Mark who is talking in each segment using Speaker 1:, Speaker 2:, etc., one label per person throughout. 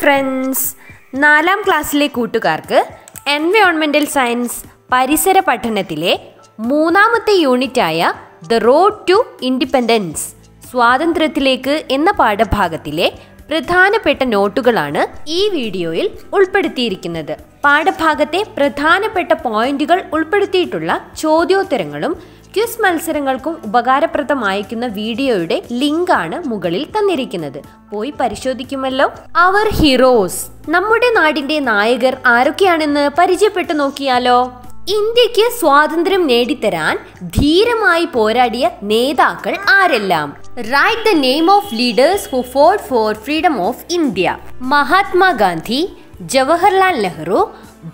Speaker 1: Friends നാലാം ക്ലാസ്സിലെ കൂട്ടുകാർക്ക് എൻവയോൺമെന്റൽ സയൻസ് പരിസര പഠനത്തിലെ മൂന്നാമത്തെ യൂണിറ്റായ ദ റോഡ് ടു ഇൻഡിപെൻഡൻസ് സ്വാതന്ത്ര്യത്തിലേക്ക് എന്ന പാഠഭാഗത്തിലെ പ്രധാനപ്പെട്ട നോട്ടുകളാണ് ഈ വീഡിയോയിൽ ഉൾപ്പെടുത്തിയിരിക്കുന്നത്. പാഠഭാഗത്തെ പ്രധാനപ്പെട്ട പോയിന്റുകൾ ഉൾപ്പെടുത്തിയിട്ടുള്ള ചോദ്യോത്തരങ്ങളും ക്വിസ് മത്സരങ്ങൾക്കും ഉപകാരപ്രദമായിരിക്കുന്ന വീഡിയോയുടെ ലിങ്കാണ് മുകളിൽ തന്നിരിക്കുന്നത്. പോയി പരിശോധിക്കുമല്ലോ. അവർ ഹീറോസ് നമ്മുടെ നാടിന്റെ നായകർ ആരൊക്കെയാണെന്ന് പരിചയപ്പെട്ടു നോക്കിയാലോ. ഇന്ത്യയ്ക്ക് സ്വാതന്ത്ര്യം നേടിത്തരാൻ ധീരമായി പോരാടിയ നേതാക്കൾ ആരെല്ലാം? Right the name of leaders who fought for freedom of India Mahatma Gandhi Jawaharlal Nehru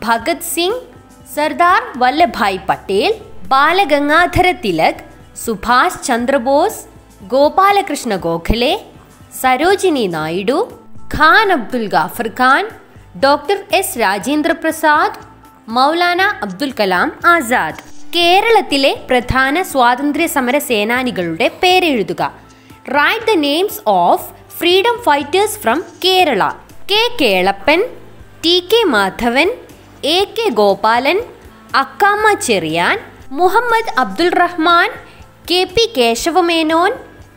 Speaker 1: Bhagat Singh Sardar Vallabhbhai Patel Bal Gangadhar Tilak Subhash Chandra Bose Gopal Krishna Gokhale Sarojini Naidu Khan Abdul Ghaffar Khan doctor S Rajendra Prasad Maulana Abdul Kalam Azad. കേരളത്തിലെ പ്രധാന സ്വാതന്ത്ര്യ സമര സേനാനികളുടെ പേരെഴുതുക. Right the names of freedom fighters from Kerala K Kelappan T K Madhavan A K Gopalan Akkamma Cherian Muhammad Abdul Rahman K P Kesava Menon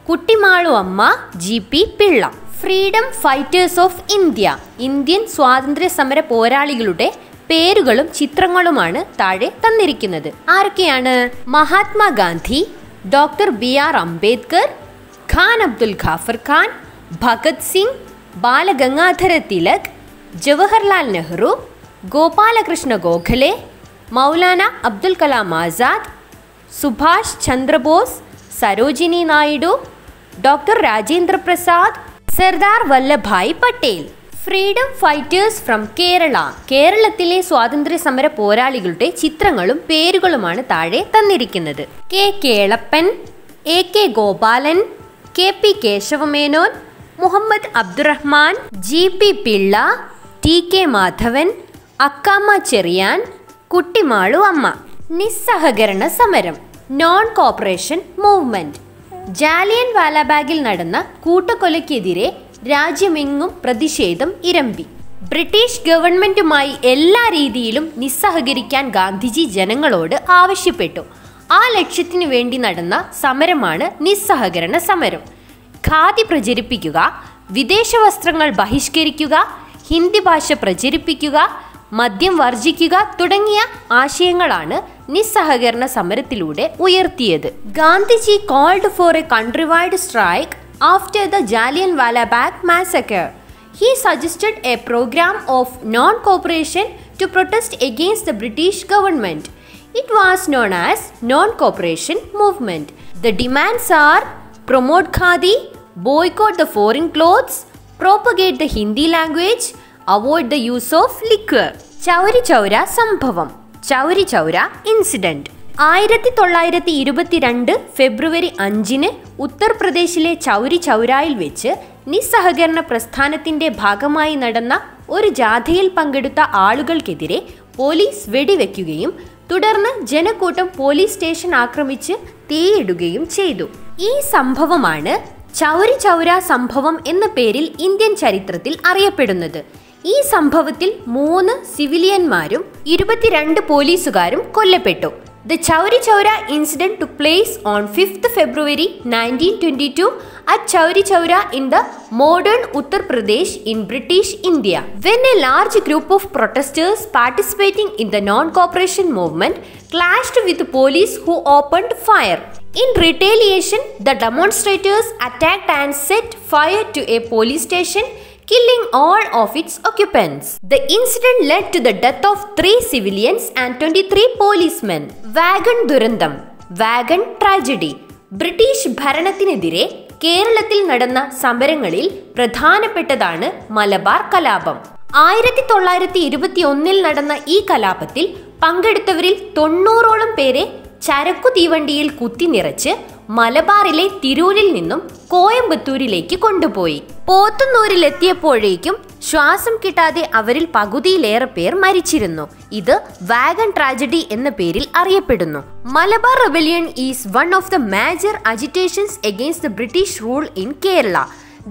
Speaker 1: Kuttimalu Amma G P Pillai. Freedom fighters of India Indian സ്വാതന്ത്ര്യ സമര പോരാളികളുടെ പേരുകളും ചിത്രങ്ങളുമാണ് താഴെ തന്നിരിക്കുന്നത്. ആരൊക്കെയാണ്? Mahatma Gandhi doctor B R Ambedkar Khan Abdul Ghaffar Khan Bhagat Singh Bal Gangadhar Tilak Jawaharlal Nehru Gopal Krishna Gokhale Maulana Abdul Kalam Azad Subhash Chandra Bose Sarojini Naidu doctor Rajendra Prasad Sardar Vallabhbhai Patel. Freedom fighters from Kerala. കേരളത്തിലെ സ്വാതന്ത്ര്യ സമര പോരാളികളുടെ ചിത്രങ്ങളും പേരുകളുമാണ് താഴെ തന്നിരിക്കുന്നത്. K. Kelappan A. K. Gopalan K. P. Kesava Menon Muhammad Abdurahman G. P. Pillai T. K. Madhavan Akkamma Cherian Kuttimalu Amma. നിസ്സഹകരണ സമരം. നോൺ കോപ്പറേഷൻ മൂവ്മെന്റ് ജാലിയൻ വാലാബാഗിൽ നടന്ന കൂട്ടക്കൊലയ്ക്കെതിരെ രാജ്യമെങ്ങും പ്രതിഷേധം ഇരമ്പി. ബ്രിട്ടീഷ് ഗവൺമെന്റുമായി എല്ലാ രീതിയിലും നിസ്സഹകരിക്കാൻ ഗാന്ധിജി ജനങ്ങളോട് ആവശ്യപ്പെട്ടു. ആ ലക്ഷ്യത്തിനു വേണ്ടി നടന്ന സമരമാണ് നിസ്സഹകരണ സമരം. ഖാദി പ്രചരിപ്പിക്കുക വിദേശ വസ്ത്രങ്ങൾ ബഹിഷ്കരിക്കുക ഹിന്ദി ഭാഷ പ്രചരിപ്പിക്കുക മദ്യം വർജിക്കുക തുടങ്ങിയ ആശയങ്ങളാണ് നിസ്സഹകരണ സമരത്തിലൂടെ ഉയർത്തിയത്. Gandhiji called for a country wide strike after the Jallianwala massacre he suggested a program of non cooperation to protest against the British government it was known as non cooperation movement the demands are promote khadi boycott the foreign clothes propagate the Hindi language avoid the use of liquor Chauri Chaura സംഭവം. Chauri Chaura incident ആയിരത്തി തൊള്ളായിരത്തി ഇരുപത്തിരണ്ട് ഫെബ്രുവരി അഞ്ചിന് ഉത്തർപ്രദേശിലെ ചൗരി ചൗരായിൽ വെച്ച് നിസ്സഹകരണ പ്രസ്ഥാനത്തിന്റെ ഭാഗമായി നടന്ന ഒരു ജാഥയിൽ പങ്കെടുത്ത ആളുകൾക്കെതിരെ പോലീസ് വെടിവെക്കുകയും തുടർന്ന് ജനക്കൂട്ടം പോലീസ് സ്റ്റേഷൻ ആക്രമിച്ച് തീയിടുകയും ചെയ്തു. ഈ സംഭവമാണ് ചൗരി ചൗര സംഭവം എന്ന പേരിൽ ഇന്ത്യൻ ചരിത്രത്തിൽ അറിയപ്പെടുന്നത്. ഈ സംഭവത്തിൽ മൂന്ന് സിവിലിയന്മാരും ഇരുപത്തിരണ്ട് പോലീസുകാരും കൊല്ലപ്പെട്ടു. The Chauri Chaura incident to place on fifth February nineteen twenty two at Chauri Chaura in the modern Uttar Pradesh in British India when a large group of protesters participating in the non cooperation movement clashed with police who opened fire In retaliation, the demonstrators attacked and set fire to a police station, killing all of its occupants. The incident led to the death of three civilians and 23 policemen. Wagon ദുരന്തം wagon tragedy British ഭരണത്തിനെതിരെ കേരളത്തിൽ നടന്ന സമരങ്ങളിൽ പ്രധാനപ്പെട്ടതാണ് മലബാർ കലാപം ആയിരത്തി തൊള്ളായിരത്തി ഇരുപത്തി ഒന്നിൽ നടന്ന ഈ കലാപത്തിൽ പങ്കെടുത്തവരിൽ തൊണ്ണൂറോളം പേരെ ചരക്കു തീവണ്ടിയിൽ കുത്തി നിറച്ച് മലബാറിലെ തിരൂരിൽ നിന്നും കോയമ്പത്തൂരിലേക്ക് കൊണ്ടുപോയി. പോത്തുന്നൂരിലെത്തിയപ്പോഴേക്കും ശ്വാസം കിട്ടാതെ അവരിൽ പകുതിയിലേറെ പേർ മരിച്ചിരുന്നു. ഇത് വാഗൺ ട്രാജഡി എന്ന പേരിൽ അറിയപ്പെടുന്നു. Malabar rebellion is one of the major agitations against the British rule in Kerala.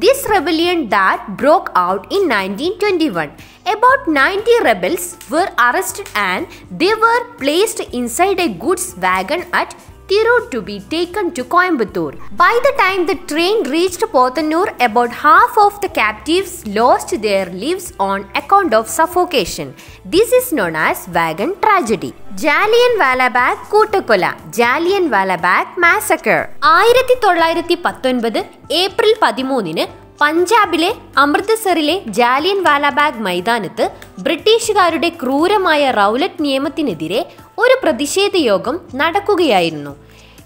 Speaker 1: this rebellion that broke out in 1921. About 90 rebels were arrested and they were placed inside a goods wagon at Tirur to be taken to Coimbatore. By the time the train reached Pothanur, about half of the captives lost their lives on account of suffocation. This is known as wagon tragedy. Jallianwala Walabagh കൂട്ടക്കൊല ജാലിയൻ വാലാബാഗ് മാസക്കർ ആയിരത്തി തൊള്ളായിരത്തി പത്തൊൻപത് April പതിമൂന്നിന് പഞ്ചാബിലെ അമൃത്സറിലെ ജാലിയൻ വാലാബാഗ് മൈതാനത്ത് ബ്രിട്ടീഷുകാരുടെ ക്രൂരമായ Rowlatt നിയമത്തിനെതിരെ ഒരു പ്രതിഷേധ യോഗം നടക്കുകയായിരുന്നു.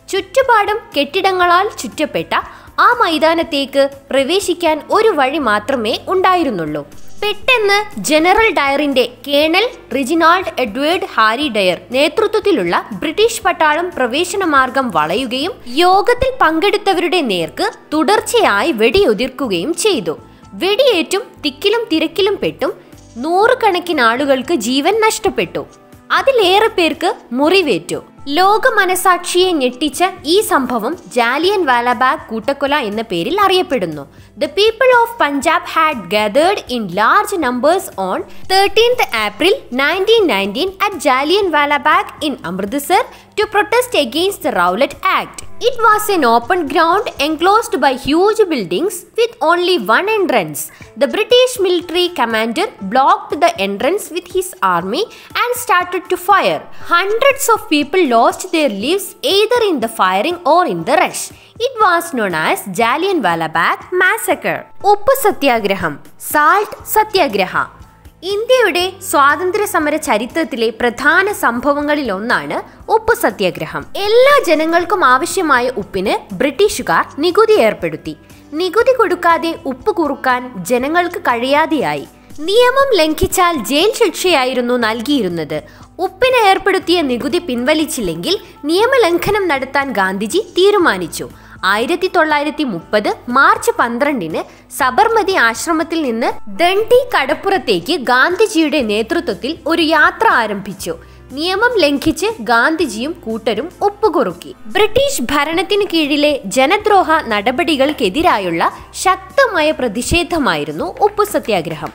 Speaker 1: ചുറ്റുപാടും കെട്ടിടങ്ങളാൽ ചുറ്റപ്പെട്ട ആ മൈതാനത്തേക്ക് പ്രവേശിക്കാൻ ഒരു വഴി മാത്രമേ ഉണ്ടായിരുന്നുള്ളൂ. പെട്ടെന്ന് general ഡയറിന്റെ colonel Reginald Edward Harry Dyer നേതൃത്വത്തിലുള്ള ബ്രിട്ടീഷ് പട്ടാളം പ്രവേശന മാർഗം വളയുകയും യോഗത്തിൽ പങ്കെടുത്തവരുടെ നേർക്ക് തുടർച്ചയായി വെടിയുതിർക്കുകയും ചെയ്തു. വെടിയേറ്റും തിക്കിലും തിരക്കിലും പെട്ടും നൂറുകണക്കിന് ആളുകൾക്ക് ജീവൻ നഷ്ടപ്പെട്ടു. അതിലേറെ പേർക്ക് മുറിവേറ്റു. ലോക മനസാക്ഷിയെ ഞെട്ടിച്ച ഈ സംഭവം ജാലിയൻ വാലാബാഗ് കൂട്ടക്കൊല എന്ന പേരിൽ അറിയപ്പെടുന്നു. The people of Punjab had gathered in large numbers on thirteenth April nineteen nineteen at Jallian Walabagh in Amritsar to protest against the Rowlett Act. It was an open ground enclosed by huge buildings with only one entrance. The British military commander blocked the entrance with his army and started to fire. Hundreds of people lost their lives either in the firing or in the rush. It was known as Jallianwala Bagh Massacre. Uppu Satyagraham Salt Satyagraha ഇന്ത്യയുടെ സ്വാതന്ത്ര്യ സമര ചരിത്രത്തിലെ പ്രധാന സംഭവങ്ങളിൽ ഒന്നാണ് ഉപ്പ് സത്യാഗ്രഹം. എല്ലാ ജനങ്ങൾക്കും ആവശ്യമായ ഉപ്പിന് ബ്രിട്ടീഷുകാർ നികുതി ഏർപ്പെടുത്തി. നികുതി കൊടുക്കാതെ ഉപ്പ് കുറുക്കാൻ ജനങ്ങൾക്ക് കഴിയാതെയായി. നിയമം ലംഘിച്ചാൽ ജയിൽ ശിക്ഷയായിരുന്നു നൽകിയിരുന്നത്. ഉപ്പിന് ഏർപ്പെടുത്തിയ നികുതി പിൻവലിച്ചില്ലെങ്കിൽ നിയമലംഘനം നടത്താൻ ഗാന്ധിജി തീരുമാനിച്ചു. ആയിരത്തി തൊള്ളായിരത്തി മുപ്പത് മാർച്ച് പന്ത്രണ്ടിന് സബർമതി ആശ്രമത്തിൽ നിന്ന് ദണ്ഡി കടപ്പുറത്തേക്ക് ഗാന്ധിജിയുടെ നേതൃത്വത്തിൽ ഒരു യാത്ര ആരംഭിച്ചു. നിയമം ലംഘിച്ച് ഗാന്ധിജിയും കൂട്ടരും ഒപ്പുകുറുക്കി. ബ്രിട്ടീഷ് ഭരണത്തിന് കീഴിലെ ജനദ്രോഹ നടപടികൾക്കെതിരായുള്ള ശക്തമായ പ്രതിഷേധമായിരുന്നു ഉപ്പു സത്യാഗ്രഹം.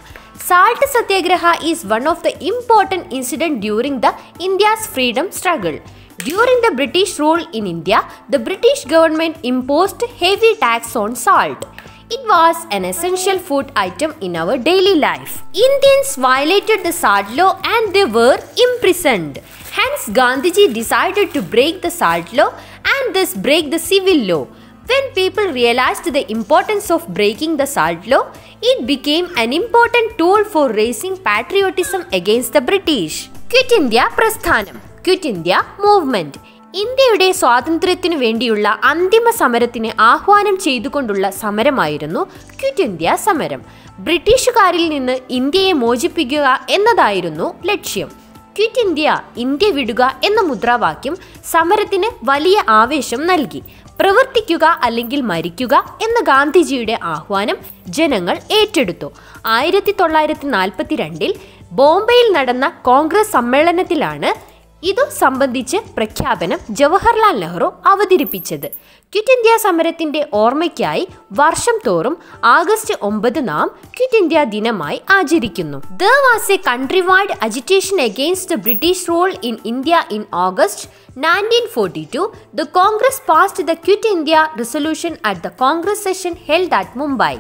Speaker 1: Salt Satyagraha is one of the important incident during the India's freedom struggle. During the British rule in India, the British government imposed heavy tax on salt. It was an essential food item in our daily life. Indians violated the salt law and they were imprisoned. Hence, Gandhiji decided to break the salt law and thus break the civil law. When people realized the importance of breaking the salt law, it became an important tool for raising patriotism against the British. Quit India Prasthanam quit India movement. ഇന്ത്യയുടെ സ്വാതന്ത്ര്യത്തിനു വേണ്ടിയുള്ള അന്തിമ സമരത്തിന് ആഹ്വാനം ചെയ്തുകൊണ്ടുള്ള സമരമായിരുന്നു quit India സമരം. ബ്രിട്ടീഷുകാരിൽ നിന്ന് ഇന്ത്യയെ മോചിപ്പിക്കുക എന്നതായിരുന്നു ലക്ഷ്യം. ക്വിറ്റ് ഇന്ത്യ ഇന്ത്യ വിടുക എന്ന മുദ്രാവാക്യം സമരത്തിന് വലിയ ആവേശം നൽകി. പ്രവർത്തിക്കുക അല്ലെങ്കിൽ മരിക്കുക എന്ന ഗാന്ധിജിയുടെ ആഹ്വാനം ജനങ്ങൾ ഏറ്റെടുത്തു. ആയിരത്തി തൊള്ളായിരത്തി നാൽപ്പത്തി രണ്ടിൽ ബോംബെയിൽ നടന്ന കോൺഗ്രസ് സമ്മേളനത്തിലാണ് ഇതു സംബന്ധിച്ച് പ്രഖ്യാപനം ജവഹർലാൽ നെഹ്റു അവതരിപ്പിച്ചത്. ക്വിറ്റ് ഇന്ത്യ സമരത്തിന്റെ ഓർമ്മയ്ക്കായി വർഷം തോറും ആഗസ്റ്റ് ഒമ്പത് നാം ക്വിറ്റ് ഇന്ത്യ ദിനമായി ആചരിക്കുന്നു. The was a country wide agitation against the British rule in India in August nineteen forty two the Congress passed the quit India resolution at the Congress session held at Mumbai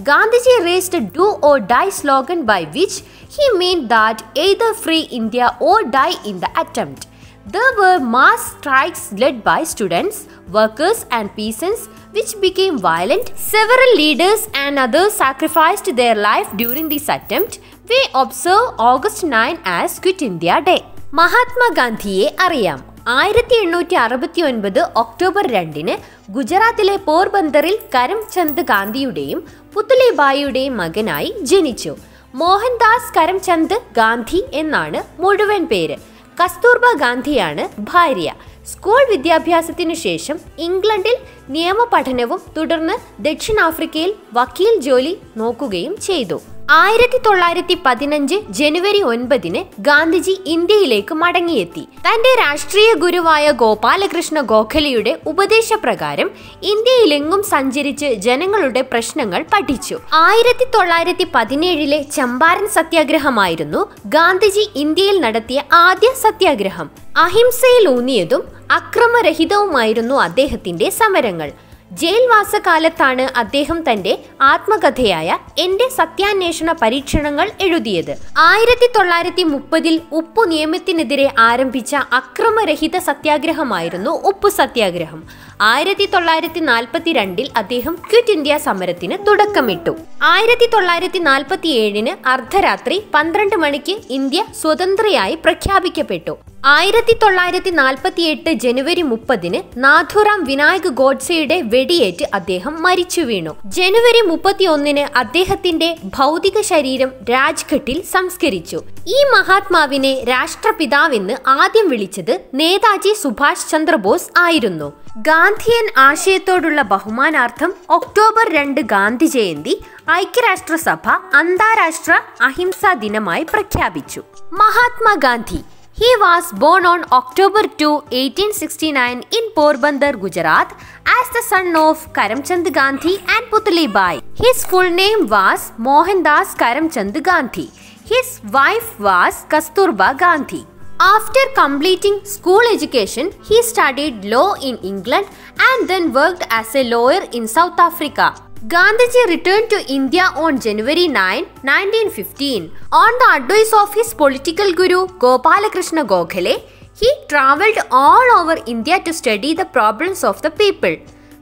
Speaker 1: Gandhiji raised a do or die slogan by which he meant that either free India or die in the attempt. There were mass strikes led by students, workers, and peasants, which became violent. Several leaders and others sacrificed their life during this attempt. We observe August 9 as Quit India Day. മഹാത്മാഗാന്ധിയെ അറിയാം ആയിരത്തി എണ്ണൂറ്റി അറുപത്തി ഒൻപത് October രണ്ടിന് ഗുജറാത്തിലെ പോർബന്ദറിൽ കരംചന്ദ് ഗാന്ധിയുടെയും പുത്ലിബായിയുടെയും മകനായി ജനിച്ചു. മോഹൻദാസ് കരംചന്ദ് ഗാന്ധി എന്നാണ് മുഴുവൻ പേര്. കസ്തൂർബ ഗാന്ധിയാണ് ഭാര്യ. സ്കൂൾ വിദ്യാഭ്യാസത്തിനു ശേഷം ഇംഗ്ലണ്ടിൽ നിയമപഠനവും തുടർന്ന് ദക്ഷിണാഫ്രിക്കയിൽ വക്കീൽ ജോലി നോക്കുകയും ചെയ്തു. ആയിരത്തി തൊള്ളായിരത്തി പതിനഞ്ച് ജനുവരി ഒൻപതിന് ഗാന്ധിജി ഇന്ത്യയിലേക്ക് മടങ്ങിയെത്തി. തന്റെ രാഷ്ട്രീയ ഗുരുവായ ഗോപാലകൃഷ്ണ ഗോഖലെയുടെ ഉപദേശപ്രകാരം ഇന്ത്യയിലെങ്ങും സഞ്ചരിച്ച് ജനങ്ങളുടെ പ്രശ്നങ്ങൾ പഠിച്ചു. ആയിരത്തി തൊള്ളായിരത്തി പതിനേഴിലെ ചമ്പാരൻ സത്യാഗ്രഹമായിരുന്നു ഗാന്ധിജി ഇന്ത്യയിൽ നടത്തിയ ആദ്യ സത്യാഗ്രഹം. അഹിംസയിൽ ഊന്നിയതും അക്രമരഹിതവുമായിരുന്നു അദ്ദേഹത്തിന്റെ സമരങ്ങൾ. ജയിൽവാസകാലത്താണ് അദ്ദേഹം തന്റെ ആത്മകഥയായ എന്റെ സത്യാന്വേഷണ പരീക്ഷണങ്ങൾ എഴുതിയത്. ആയിരത്തി തൊള്ളായിരത്തി മുപ്പതിൽ ഉപ്പു നിയമത്തിനെതിരെ ആരംഭിച്ച അക്രമരഹിത സത്യാഗ്രഹമായിരുന്നു ഉപ്പു സത്യാഗ്രഹം. ആയിരത്തി തൊള്ളായിരത്തി നാൽപ്പത്തി രണ്ടിൽ അദ്ദേഹം ക്വിറ്റ് ഇന്ത്യ സമരത്തിന് തുടക്കമിട്ടു. ആയിരത്തി തൊള്ളായിരത്തി നാൽപ്പത്തി ഏഴിന് അർദ്ധരാത്രി പന്ത്രണ്ട് മണിക്ക് ഇന്ത്യ സ്വതന്ത്രയായി പ്രഖ്യാപിക്കപ്പെട്ടു. ആയിരത്തി തൊള്ളായിരത്തി നാൽപ്പത്തി എട്ട് ജനുവരി മുപ്പതിന് നാഥുറാം വിനായക് ഗോഡ്സെയുടെ വെടിയേറ്റ് അദ്ദേഹം മരിച്ചു വീണു. ജനുവരി മുപ്പത്തി ഒന്നിന് അദ്ദേഹത്തിന്റെ ഭൗതിക ശരീരം രാജ്ഘട്ടിൽ സംസ്കരിച്ചു. ഈ മഹാത്മാവിനെ രാഷ്ട്രപിതാവെന്ന് ആദ്യം വിളിച്ചത് നേതാജി സുഭാഷ് ചന്ദ്രബോസ് ആയിരുന്നു. ഗാന്ധിയൻ ആശയത്തോടുള്ള ബഹുമാനാർത്ഥം ഒക്ടോബർ രണ്ട് ഗാന്ധി ജയന്തി ഐക്യരാഷ്ട്രസഭ അന്താരാഷ്ട്ര അഹിംസാ ദിനമായി പ്രഖ്യാപിച്ചു Mahatma Gandhi He was born on October 2, 1869 in Porbandar, Gujarat as the son of Karamchand Gandhi and Putli Bai. His full name was Mohandas Karamchand Gandhi. His wife was Kasturba Gandhi. After completing school education, he studied law in England and then worked as a lawyer in South Africa. Gandhiji returned to India on January 9, 1915. On the advice of his political guru Gopalakrishna Gokhale, he travelled all over India to study the problems of the people.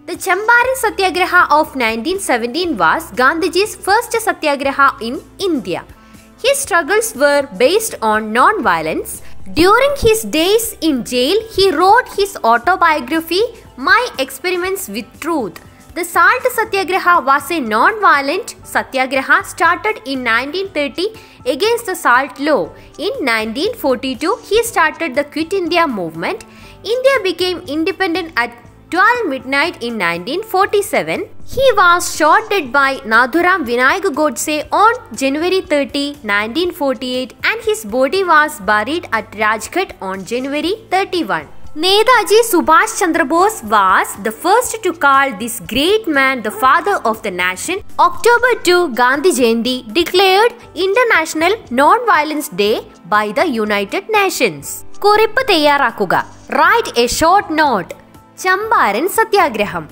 Speaker 1: The Champaran Satyagraha of 1917 was Gandhiji's first satyagraha in India. His struggles were based on non-violence. During his days in jail, he wrote his autobiography, My Experiments with Truth. The Salt Satyagraha was a non-violent satyagraha started in 1930 against the salt law. In 1942, he started the Quit India movement. India became independent at 12 midnight in 1947. He was shot dead by Nathuram Vinayak Godse on January 30, 1948 and his body was buried at Rajghat on January 31. Netaji Subhash Chandra Bose was the first to call this great man the father of the nation. October 2 Gandhi Jayanti declared International Non-Violence Day by the United Nations. കുറിപ്പ് തയ്യാറാക്കുക write a short note Champaran സത്യാഗ്രഹം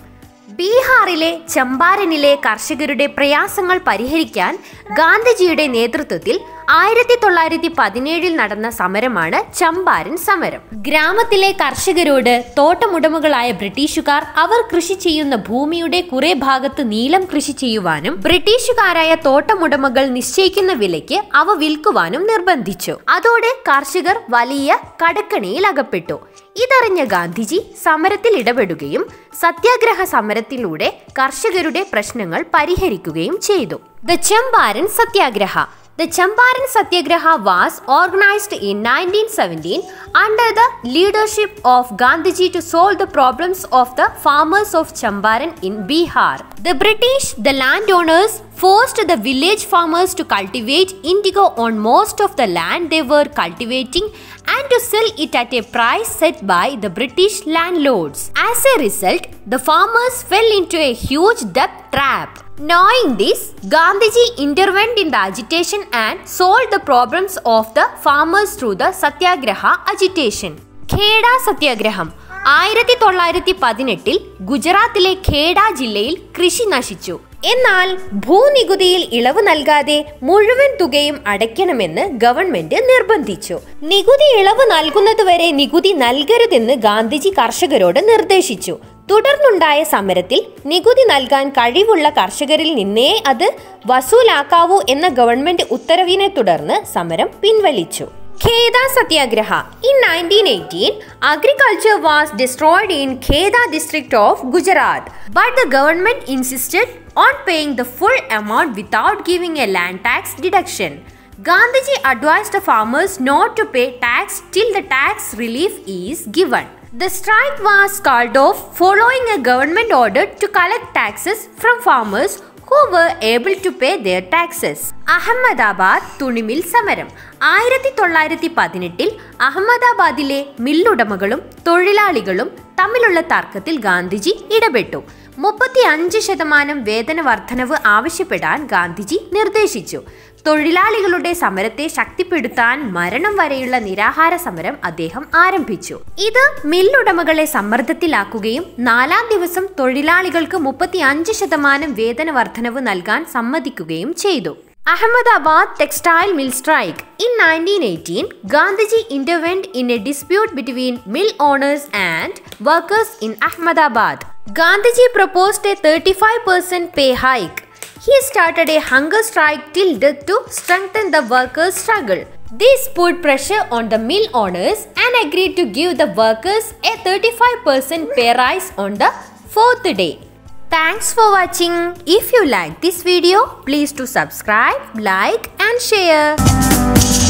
Speaker 1: ബീഹാറിലെ ചമ്പാരനിലെ കർഷകരുടെ പ്രയാസങ്ങൾ പരിഹരിക്കാൻ ഗാന്ധിജിയുടെ നേതൃത്വത്തിൽ ആയിരത്തി തൊള്ളായിരത്തി പതിനേഴിൽ നടന്ന സമരമാണ് ചമ്പാരൻ സമരം. ഗ്രാമത്തിലെ കർഷകരോട് തോട്ടമുടമകളായ ബ്രിട്ടീഷുകാർ അവർ കൃഷി ചെയ്യുന്ന ഭൂമിയുടെ കുറെ ഭാഗത്ത് നീലം കൃഷി ചെയ്യുവാനും ബ്രിട്ടീഷുകാരായ തോട്ടമുടമകൾ നിശ്ചയിക്കുന്ന വിലയ്ക്ക് അവ വിൽക്കുവാനും നിർബന്ധിച്ചു. അതോടെ കർഷകർ വലിയ കടക്കണിയിൽ അകപ്പെട്ടു. ഇതറിഞ്ഞ ഗാന്ധിജി സമരത്തിൽ ഇടപെടുകയും സത്യാഗ്രഹ സമരത്തിലൂടെ കർഷകരുടെ പ്രശ്നങ്ങൾ പരിഹരിക്കുകയും ചെയ്തു the Champaran Satyagraha The Champaran Satyagraha was organized in 1917 under the leadership of Gandhiji to solve the problems of the farmers of Champaran in Bihar. The British, the landowners, forced the village farmers to cultivate indigo on most of the land they were cultivating and to sell it at a price set by the British landlords. As a result, the farmers fell into a huge debt trap. Knowing this, Gandhiji intervened in the agitation and solved the problems of the farmers through the Satyagraha agitation. Kheda സത്യാഗ്രഹം ആയിരത്തി തൊള്ളായിരത്തി പതിനെട്ടിൽ ഗുജറാത്തിലെ ഖേഡ ജില്ലയിൽ കൃഷി നശിച്ചു എന്നാൽ ഭൂനികുതിയിൽ ഇളവ് നൽകാതെ മുഴുവൻ തുകയും അടയ്ക്കണമെന്ന് ഗവൺമെന്റ് നിർബന്ധിച്ചു. നികുതി ഇളവ് നൽകുന്നതുവരെ നികുതി നൽകരുതെന്ന് ഗാന്ധിജി കർഷകരോട് നിർദ്ദേശിച്ചു. തുടർന്നുണ്ടായ സമരത്തിൽ നികുതി നൽകാൻ കഴിവുള്ള കർഷകരിൽ നിന്നേ അത് വസൂലാക്കാവൂ എന്ന ഗവൺമെന്റ് ഉത്തരവിനെ തുടർന്ന് സമരം പിൻവലിച്ചു. Kheda Satyagraha. In 1918, agriculture was destroyed in Kheda district of Gujarat, but the government insisted on paying the full amount without giving a land tax deduction. Gandhiji advised the farmers not to pay tax till the tax relief is given. The strike was called off following a government order to collect taxes from farmers Ahmedabad തുണിമിൽ സമരം. ആയിരത്തി തൊള്ളായിരത്തി പതിനെട്ടിൽ അഹമ്മദാബാദിലെ മില്ലുടമകളും തൊഴിലാളികളും തമ്മിലുള്ള തർക്കത്തിൽ ഗാന്ധിജി ഇടപെട്ടു. മുപ്പത്തി അഞ്ച് ശതമാനം വേതന വർധനവ് ആവശ്യപ്പെടാൻ ഗാന്ധിജി നിർദ്ദേശിച്ചു. തൊഴിലാളികളുടെ സമരത്തെ ശക്തിപ്പെടുത്താൻ മരണം വരെയുള്ള നിരാഹാര സമരം അദ്ദേഹം ആരംഭിച്ചു. ഇത് മില്ലുടമകളെ സമ്മർദ്ദത്തിലാക്കുകയും നാലാം ദിവസം തൊഴിലാളികൾക്ക് മുപ്പത്തി അഞ്ച് ശതമാനം വേതന വർധനവ് നൽകാൻ സമ്മതിക്കുകയും ചെയ്തു. Ahmedabad textile mill strike in nineteen eighteen Gandhiji intervened in a dispute between mill owners and workers in Ahmedabad Gandhiji proposed a thirty five percent pay hike He started a hunger strike till death to strengthen the workers' struggle. This put pressure on the mill owners and agreed to give the workers a 35% pay rise on the fourth day. Thanks for watching. If you like this video, please to subscribe, like and share.